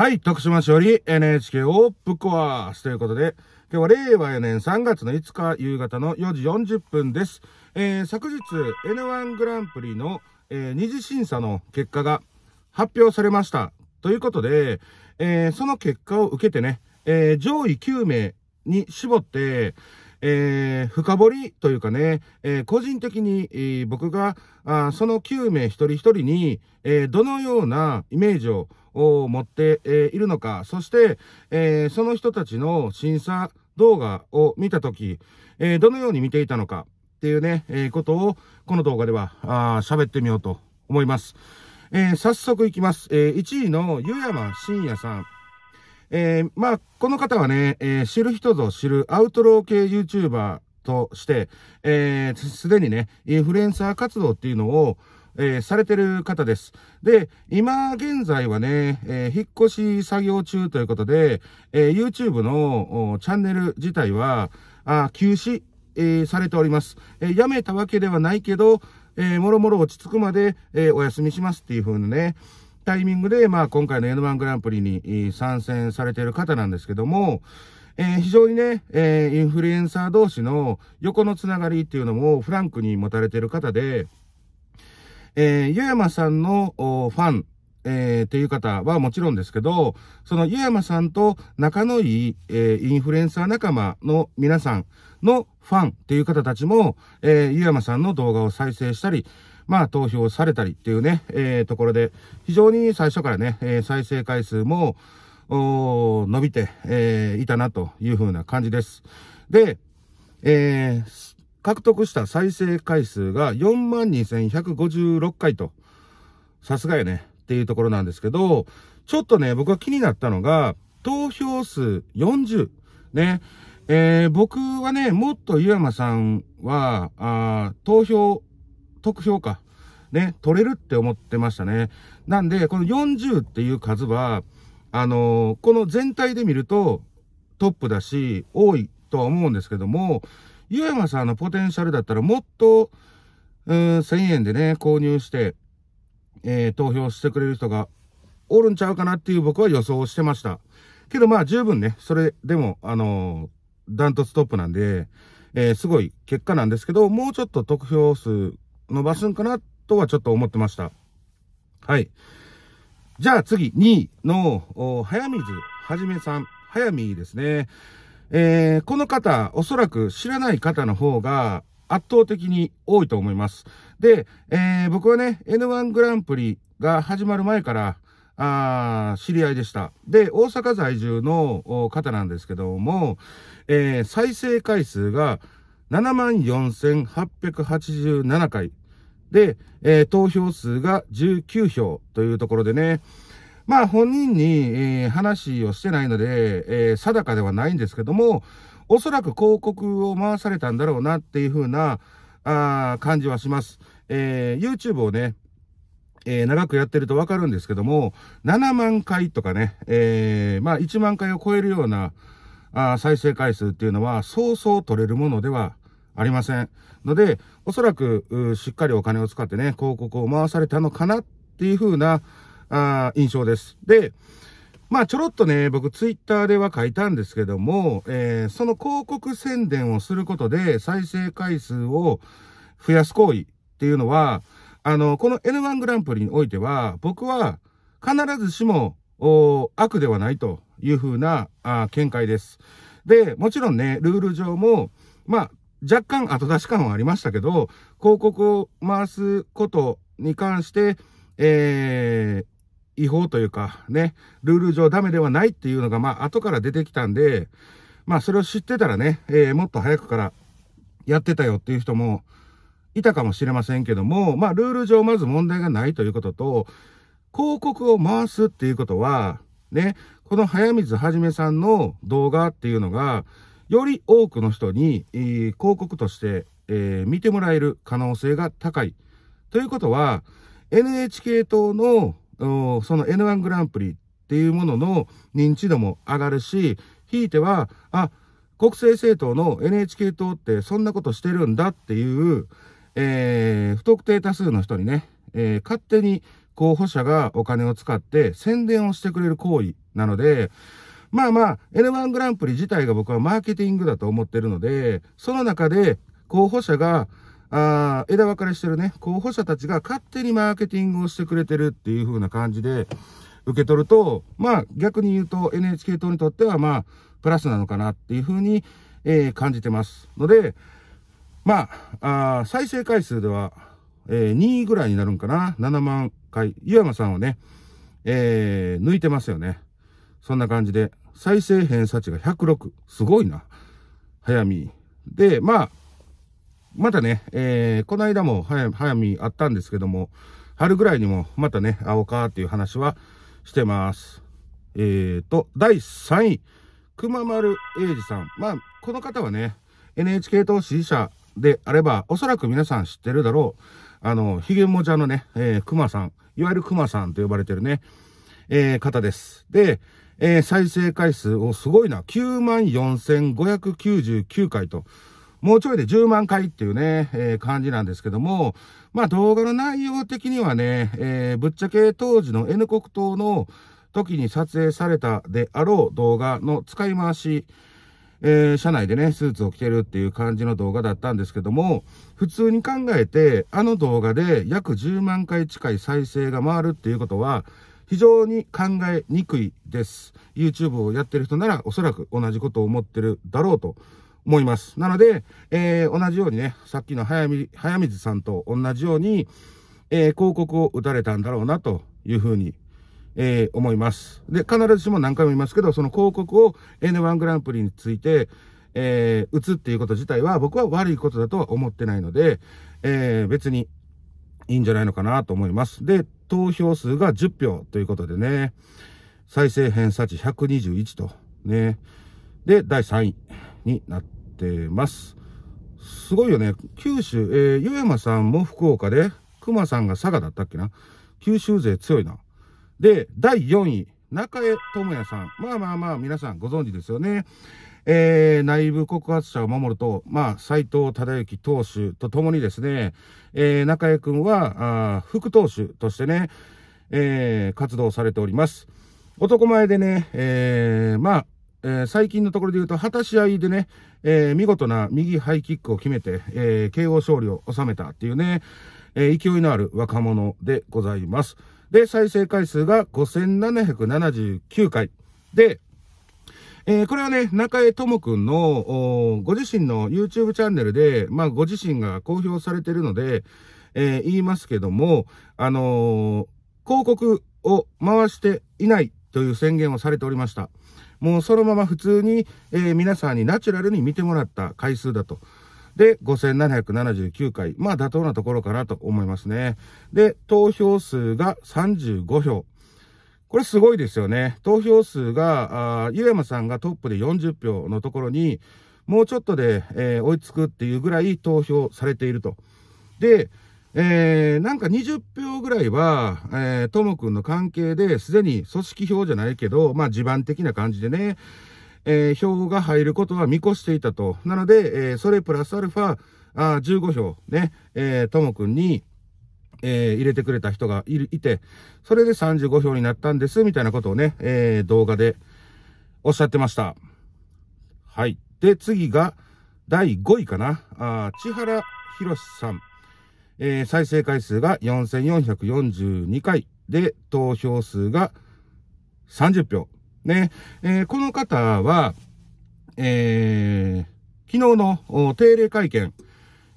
はい、徳島市より NHK をぶっ壊すということで、今日は令和4年3月の5日夕方の4時40分です。えー、昨日 N1 グランプリの、えー、二次審査の結果が発表されました。ということで、えー、その結果を受けてね、えー、上位9名に絞って、えー、深掘りというかね、えー、個人的に、えー僕があその9名一人一人に、えどのようなイメージをを持って、えいるのか、そして、えーその人たちの審査動画を見たとき、えーどのように見ていたのかっていうね、えーことをこの動画では喋ってみようと思います。えー早速いきます。えー1位の湯山真也さん。えーまあ、この方はね、えー知る人ぞ知るアウトロー系 YouTuber として、えーすでにね、インフルエンサー活動っていうのを、えーされてる方です。で、今現在はね、えー引っ越し作業中ということで、えー YouTube のチャンネル自体は、あ休止、えーされております。えーやめたわけではないけど、えーもろもろ落ち着くまで、えーお休みしますっていう風なね、タイミングで、まあ、今回の N1 グランプリにえー参戦されている方なんですけども、えー非常にね、えーインフルエンサー同士の横のつながりっていうのもフランクに持たれている方で、えー、湯山さんのファン、えーっていう方はもちろんですけど、その湯山さんと仲のいい、えーインフルエンサー仲間の皆さんのファンっていう方たちも、えー湯山さんの動画を再生したり、まあ投票されたりっていうね、えーところで、非常に最初からね、えー再生回数も、伸びて、えーいたなというふうな感じです。で、えー獲得した再生回数が42,156回と、さすがやねっていうところなんですけど、ちょっとね、僕が気になったのが、投票数40。ね。えー僕はね、もっと湯山さんは、あ投票、得票か。ね、取れるって思ってましたね。なんで、この40っていう数は、あのーこの全体で見るとトップだし、多いとは思うんですけども、湯山さんのポテンシャルだったらもっと、うーん、1000円でね、購入して、えー投票してくれる人がおるんちゃうかなっていう僕は予想してました。けどまあ十分ね、それでも、あのーダントツトップなんで、えーすごい結果なんですけど、もうちょっと得票数伸ばすんかなとはちょっと思ってました。はい。じゃあ次、2位の、早水はじめさん。早見ですね。えーこの方、おそらく知らない方の方が圧倒的に多いと思います。で、えー僕はね、N1 グランプリが始まる前から、あ知り合いでした。で、大阪在住の方なんですけども、えー再生回数が74,887回。で、えー投票数が19票というところでね、まあ本人に、えー話をしてないので、えー定かではないんですけども、おそらく広告を回されたんだろうなっていう風な、あ感じはします。えー YouTube をね、えー長くやってるとわかるんですけども、7万回とかね、えーまあ1万回を超えるような、あ再生回数っていうのは、そうそう取れるものではありません。ので、おそらく、しっかりお金を使ってね、広告を回されたのかなっていう風な、あ印象です。で、まあちょろっとね、僕ツイッターでは書いたんですけども、えーその広告宣伝をすることで再生回数を増やす行為っていうのは、あの、この N1 グランプリにおいては、僕は必ずしも悪ではないというふうなあ見解です。で、もちろんね、ルール上も、まあ、若干後出し感はありましたけど、広告を回すことに関して、えー違法というか、ね、ルール上ダメではないっていうのが、まあ、後から出てきたんで、まあ、それを知ってたらね、えーもっと早くからやってたよっていう人もいたかもしれませんけども、まあ、ルール上まず問題がないということと、広告を回すっていうことは、ね、この早水はじめさんの動画っていうのが、より多くの人に、えー広告として、えー見てもらえる可能性が高い。ということは、NHK 党の、の N1 グランプリっていうものの認知度も上がるし、ひいては、あ、国政政党の NHK 党ってそんなことしてるんだっていう、えー不特定多数の人にね、えー勝手に候補者がお金を使って宣伝をしてくれる行為なので、まあまあ、N1 グランプリ自体が僕はマーケティングだと思ってるので、その中で候補者が、あ枝分かれしてるね、候補者たちが勝手にマーケティングをしてくれてるっていう風な感じで受け取ると、まあ逆に言うと NHK 党にとってはまあプラスなのかなっていう風に、えー、感じてますので、まあ、あ再生回数では、えー、2位ぐらいになるんかな。7万回。湯山さんはね、えー、抜いてますよね。そんな感じで、再生偏差値が106。すごいな。早見。で、まあ、またね、えー、この間も早早見あったんですけども、春ぐらいにもまたね、会おうかっていう話はしてます。えーと、第3位、熊丸英二さん。まあ、この方はね、NHK 党支持者であれば、おそらく皆さん知ってるだろう。あの、ヒゲモジャのね、えー、熊さん。いわゆる熊さんと呼ばれてるね、えー、方です。で、えー、再生回数をすごいな。94,599回と。もうちょいで10万回っていうね、えー、感じなんですけども、まあ動画の内容的にはね、えー、ぶっちゃけ当時の N 国党の時に撮影されたであろう動画の使い回し、えー、車内でね、スーツを着てるっていう感じの動画だったんですけども、普通に考えて、あの動画で約10万回近い再生が回るっていうことは、非常に考えにくいです。YouTube をやってる人ならおそらく同じことを思ってるだろうと思います。なので、えー、同じようにね、さっきの早水さんと同じように、えー、広告を打たれたんだろうなというふうにえー、思います。で、必ずしも何回も言いますけど、その広告を N1 グランプリについて、えー、打つっていうこと自体は僕は悪いことだとは思ってないので、えー、別にいいんじゃないのかなと思います。で、投票数が10票ということでね、再生偏差値121と、ね。で、第3位になってます。すごいよね。九州、えー、湯山さんも福岡で、熊さんが佐賀だったっけな。九州勢強いな。で、第4位、中江智也さん。まあまあまあ、皆さんご存知ですよね。えー、内部告発者を守ると、まあ、斎藤忠之投手と共にですね、えー、中江くんは、あ副投手としてね、えー、活動されております。男前でね、えー、まあ、えー、最近のところで言うと、果たし合いでね、えー、見事な右ハイキックを決めて、えー、KO 勝利を収めたっていうね、え、勢いのある若者でございます。で、再生回数が5779回。で、えー、これはね、中江智くんの、ご自身の YouTube チャンネルで、まあ、ご自身が公表されてるので、えー、言いますけども、あのー、広告を回していないという宣言をされておりました。もうそのまま普通に、えー、皆さんにナチュラルに見てもらった回数だと。で、5779回。まあ、妥当なところかなと思いますね。で、投票数が35票。これすごいですよね。投票数が、あ湯山さんがトップで40票のところに、もうちょっとで、えー、追いつくっていうぐらい投票されていると。で、えー、なんか20票ぐらいは、えー、ともくんの関係ですでに組織票じゃないけど、まあ地盤的な感じでね、えー、票が入ることは見越していたと。なので、えー、それプラスアルファ、あ15票ね、えー、ともくんに、えー、入れてくれた人がいいて、それで35票になったんです、みたいなことをね、えー、動画でおっしゃってました。はい。で、次が、第5位かな。あ千原博さん。えー、再生回数が4442回で、投票数が30票。ね、えー、この方は、えー、昨日の定例会見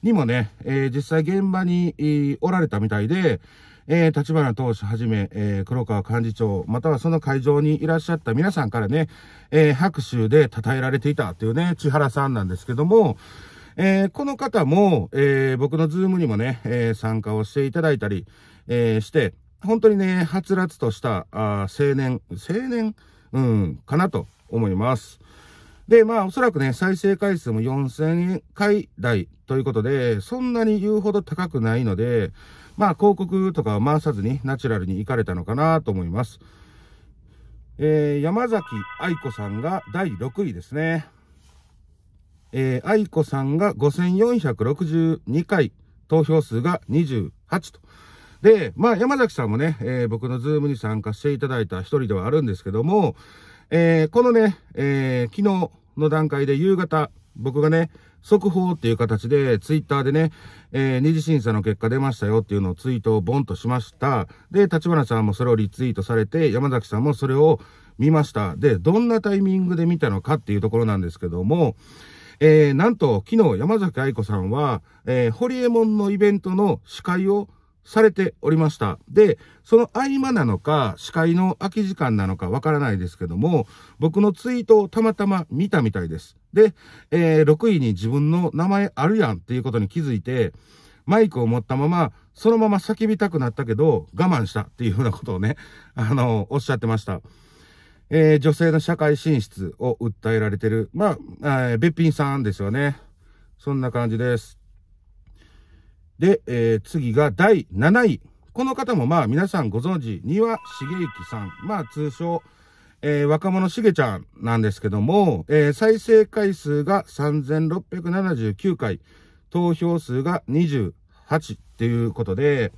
にもね、えー、実際現場におられたみたいで、えー、立花投手はじめ、えー、黒川幹事長、またはその会場にいらっしゃった皆さんからね、えー、拍手で称えられていたっていうね、千原さんなんですけども、えー、この方も、えー、僕のズームにもね、えー、参加をしていただいたり、え、して、本当にね、はつらつとしたあ青年、青年？うん、かなと思います。で、まあ、おそらくね、再生回数も4000回台ということで、そんなに言うほど高くないので、まあ、広告とかを回さずにナチュラルに行かれたのかなと思います。えー、山崎愛子さんが第6位ですね。えー、愛子さんが5462回、投票数が28と。で、まあ、山崎さんもね、えー、僕のズームに参加していただいた一人ではあるんですけども、えー、このね、えー、昨日の段階で夕方、僕がね、速報っていう形で、ツイッターでね、えー、二次審査の結果出ましたよっていうのをツイートをボンとしました。で、立花さんもそれをリツイートされて、山崎さんもそれを見ました。で、どんなタイミングで見たのかっていうところなんですけども、えー、なんと、昨日山崎愛子さんは、えー、ホリエモンのイベントの司会をされておりました。で、その合間なのか、司会の空き時間なのかわからないですけども、僕のツイートをたまたま見たみたいです。で、えー、6位に自分の名前あるやんっていうことに気づいて、マイクを持ったまま、そのまま叫びたくなったけど、我慢したっていうふうなことをね、あの、おっしゃってました。えー、女性の社会進出を訴えられてる、まあ、えー、べっぴんさんですよね。そんな感じです。で、えー、次が第7位。この方もまあ皆さんご存知、庭茂之さん。まあ通称、えー、若者しげちゃんなんですけども、えー、再生回数が3679回、投票数が28っていうことで、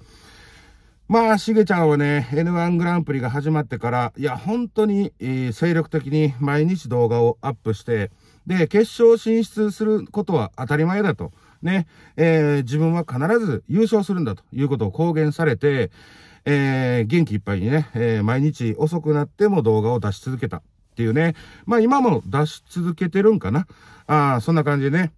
まあ、しげちゃんはね、N1 グランプリが始まってから、いや、本当に、えー、精力的に毎日動画をアップして、で、決勝進出することは当たり前だと。ね、えー、自分は必ず優勝するんだということを公言されて、えー、元気いっぱいにね、えー、毎日遅くなっても動画を出し続けたっていうね。まあ今も出し続けてるんかな。ああ、そんな感じでね。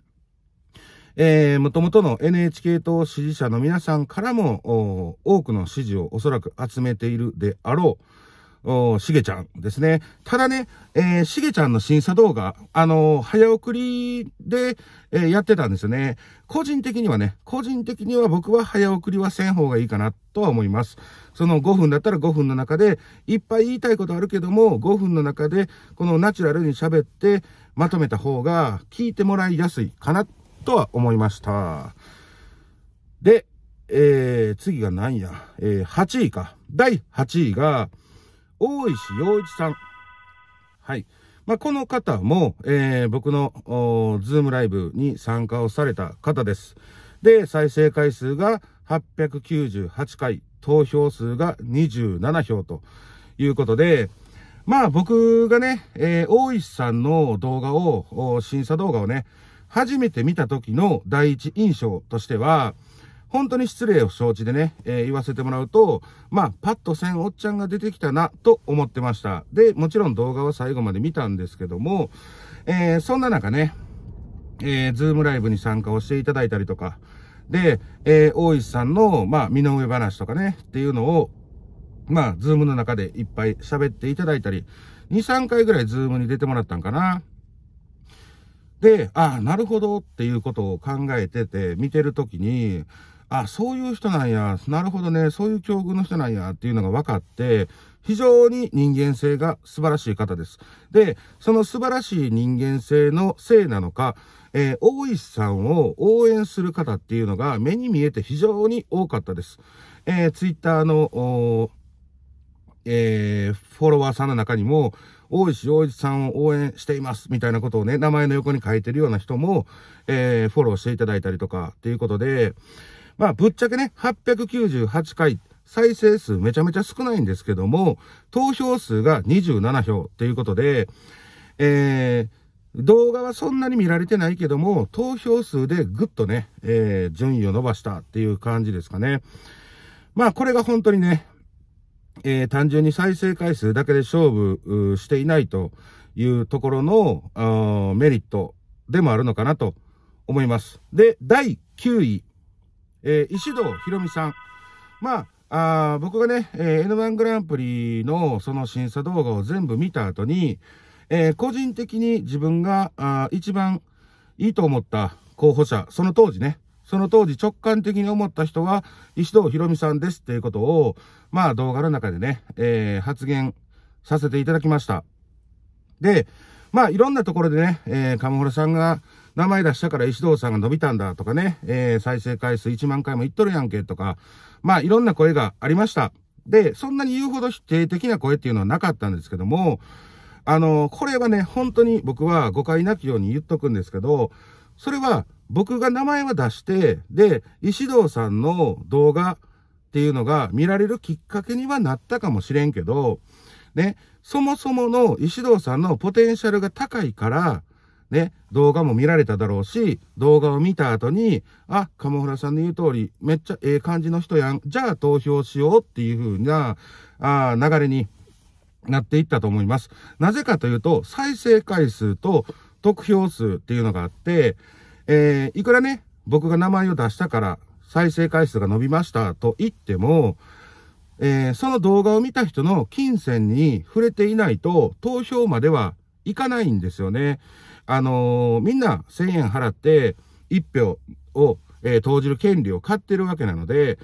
えー、もともとの NHK 党支持者の皆さんからも、多くの支持をおそらく集めているであろう。しげちゃんですね。ただね、えー、しげちゃんの審査動画、あのー、早送りで、えー、やってたんですよね。個人的にはね、個人的には僕は早送りはせん方がいいかなとは思います。その5分だったら5分の中で、いっぱい言いたいことあるけども、5分の中で、このナチュラルに喋ってまとめた方が聞いてもらいやすいかなとは思いました。で、えー、次が何や、えー、8位か。第8位が、大石洋一さん。はい。まあ、この方も、えー、僕の、ズームライブに参加をされた方です。で、再生回数が898回、投票数が27票ということで、まあ僕がね、えー、大石さんの動画を、審査動画をね、初めて見た時の第一印象としては、本当に失礼を承知でね、えー、言わせてもらうと、まあ、パッとせんおっちゃんが出てきたな、と思ってました。で、もちろん動画は最後まで見たんですけども、えー、そんな中ね、えー、ズームライブに参加をしていただいたりとか、で、えー、大石さんの、まあ、身の上話とかね、っていうのを、まあ、 Zoomの中でいっぱい喋っていただいたり、2、3回ぐらい Zoomに出てもらったんかな。で、ああ、なるほどっていうことを考えてて、見てるときに、あ、そういう人なんや、なるほどね、そういう境遇の人なんやっていうのが分かって、非常に人間性が素晴らしい方です。で、その素晴らしい人間性のせいなのか、えー、大石さんを応援する方っていうのが目に見えて非常に多かったです。えー、ツイッターの、えー、フォロワーさんの中にも、大石洋一さんを応援していますみたいなことをね、名前の横に書いてるような人も、えー、フォローしていただいたりとかっていうことで、まあ、ぶっちゃけね、898回、再生数めちゃめちゃ少ないんですけども、投票数が27票っていうことで、えー、動画はそんなに見られてないけども、投票数でぐっとね、えー、順位を伸ばしたっていう感じですかね。まあ、これが本当にね、えー、単純に再生回数だけで勝負していないというところのメリットでもあるのかなと思います。で、第9位、えー、石戸ひろみさん。まあ、あ僕がね、えー、N1 グランプリのその審査動画を全部見た後に、えー、個人的に自分があ一番いいと思った候補者、その当時ね、その当時直感的に思った人は石戸ひろみさんですっていうことを、まあ動画の中でね、えー、発言させていただきました。で、まあいろんなところでね、えー、鴨村さんが、名前出したから石堂さんが伸びたんだとかね、えー、再生回数1万回もいっとるやんけとか、まあいろんな声がありました。で、そんなに言うほど否定的な声っていうのはなかったんですけども、あの、これはね、本当に僕は誤解なきように言っとくんですけど、それは僕が名前は出して、で、石堂さんの動画っていうのが見られるきっかけにはなったかもしれんけど、ね、そもそもの石堂さんのポテンシャルが高いから、ね、動画も見られただろうし、動画を見た後に、あ、鴨村さんの言う通り、めっちゃええ感じの人やん。じゃあ投票しようっていう風な、あ流れになっていったと思います。なぜかというと、再生回数と得票数っていうのがあって、えー、いくらね、僕が名前を出したから再生回数が伸びましたと言っても、えー、その動画を見た人の金銭に触れていないと投票まではいかないんですよね。あのー、みんな1000円払って1票を、えー、投じる権利を買ってるわけなので、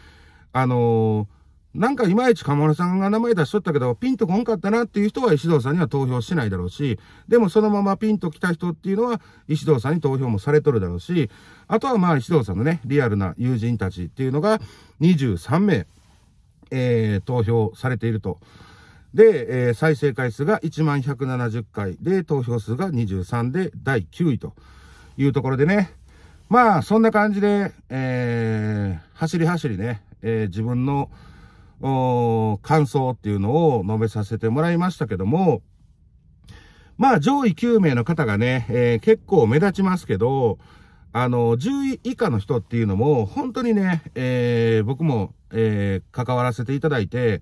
あのなんかいまいち鴨村さんが名前出しとったけど、ピンとこんかったなっていう人は石堂さんには投票しないだろうし、でもそのままピンと来た人っていうのは石堂さんに投票もされとるだろうし、あとはまあ石堂さんのね、リアルな友人たちっていうのが23名、えー、投票されていると。で、えー、再生回数が1万170回。で、投票数が23で第9位と。いうところでね、まあ、そんな感じで、えー、走り走りね、え、自分の、感想っていうのを述べさせてもらいましたけども、まあ上位9名の方がね、えー、結構目立ちますけど、あの、10位以下の人っていうのも、本当にね、えー、僕も、えー、関わらせていただいて、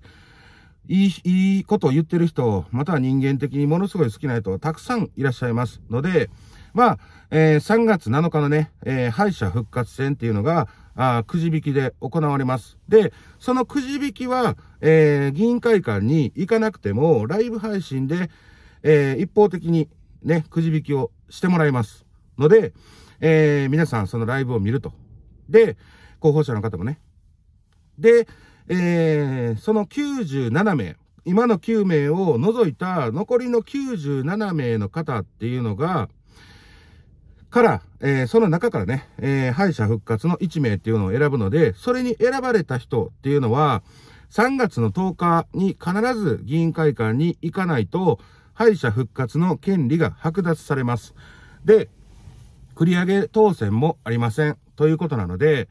いい、いいことを言ってる人、または人間的にものすごい好きな人、たくさんいらっしゃいますので、まあ、えー、3月7日のね、えー、敗者復活戦っていうのが、あくじ引きで行われます。で、そのくじ引きは、えー、議員会館に行かなくても、ライブ配信で、えー、一方的にね、くじ引きをしてもらいます。ので、えー、皆さんそのライブを見ると。で、候補者の方もね。で、えー、その97名、今の9名を除いた残りの97名の方っていうのが、から、えー、その中からね、えー、敗者復活の1名っていうのを選ぶので、それに選ばれた人っていうのは、3月の10日に必ず議員会館に行かないと、敗者復活の権利が剥奪されます。で、繰り上げ当選もありません。ということなので、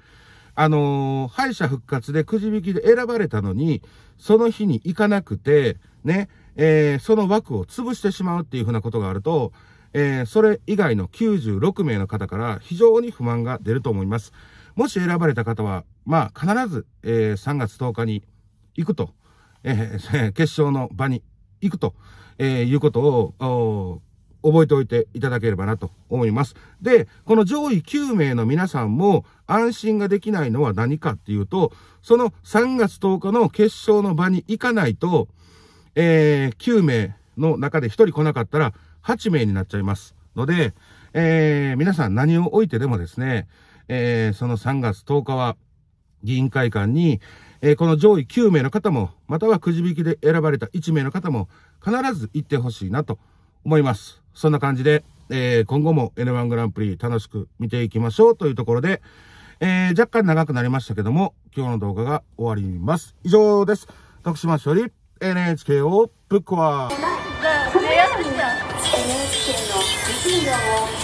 あのー、敗者復活でくじ引きで選ばれたのに、その日に行かなくて、ね、えー、その枠を潰してしまうっていうふうなことがあると、えー、それ以外の96名の方から非常に不満が出ると思います。もし選ばれた方は、まあ、必ず、えー、3月10日に行くと、えー、決勝の場に行くと、えー、いうことを、覚えておいていただければなと思います。で、この上位9名の皆さんも安心ができないのは何かっていうと、その3月10日の決勝の場に行かないと、えー、9名の中で1人来なかったら、8名になっちゃいますので、えー、皆さん何を置いてでもですね、えー、その3月10日は議員会館に、えー、この上位9名の方も、またはくじ引きで選ばれた1名の方も必ず行ってほしいなと思います。そんな感じで、えー、今後も N1 グランプリ楽しく見ていきましょうというところで、えー、若干長くなりましたけども、今日の動画が終わります。以上です。徳島市より NHK をぶっ壊。NHK の